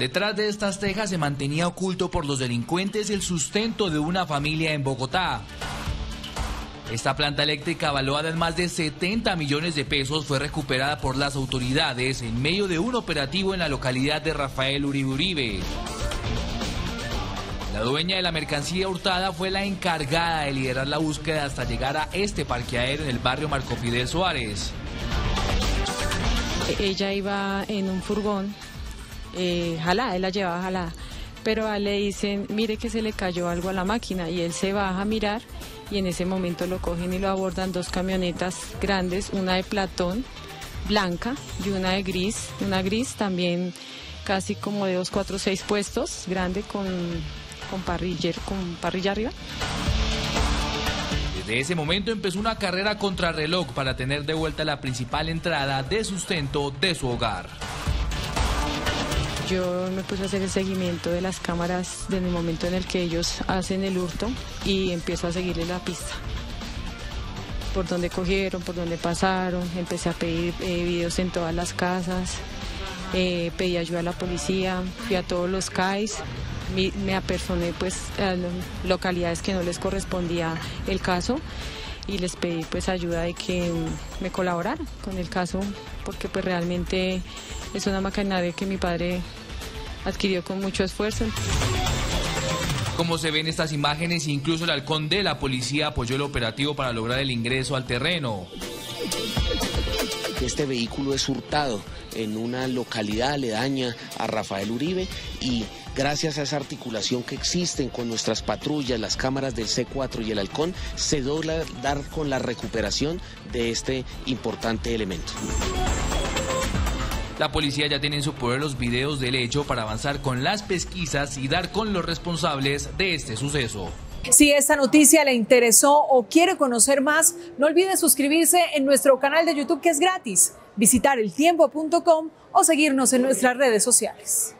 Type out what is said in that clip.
Detrás de estas tejas se mantenía oculto por los delincuentes el sustento de una familia en Bogotá. Esta planta eléctrica valuada en más de 70 millones de pesos fue recuperada por las autoridades en medio de un operativo en la localidad de Rafael Uribe Uribe. La dueña de la mercancía hurtada fue la encargada de liderar la búsqueda hasta llegar a este parqueadero en el barrio Marco Fidel Suárez. Ella iba en un furgón, eh, jalada, él la llevaba jalada, pero a él le dicen, mire que se le cayó algo a la máquina y él se baja a mirar y en ese momento lo cogen y lo abordan dos camionetas grandes, una de platón blanca y una de gris, una gris también casi como de dos, cuatro, seis puestos, grande con, con, con parrilla arriba. Desde ese momento empezó una carrera contra reloj para tener de vuelta la principal entrada de sustento de su hogar. Yo me puse a hacer el seguimiento de las cámaras desde el momento en el que ellos hacen el hurto y empiezo a seguirle la pista. Por dónde cogieron, por dónde pasaron, empecé a pedir eh, videos en todas las casas, eh, pedí ayuda a la policía, fui a todos los CAIs, me, apersoné pues a localidades que no les correspondía el caso y les pedí pues ayuda de que me colaboraran con el caso porque pues realmente es una maquinaria que mi padre adquirió con mucho esfuerzo. Como se ven estas imágenes, incluso el halcón de la policía apoyó el operativo para lograr el ingreso al terreno. Este vehículo es hurtado en una localidad aledaña a Rafael Uribe y gracias a esa articulación que existen con nuestras patrullas, las cámaras del C4 y el halcón, se logra dar con la recuperación de este importante elemento. La policía ya tiene en su poder los videos del hecho para avanzar con las pesquisas y dar con los responsables de este suceso. Si esta noticia le interesó o quiere conocer más, no olvide suscribirse en nuestro canal de YouTube que es gratis, visitar eltiempo.com o seguirnos en nuestras redes sociales.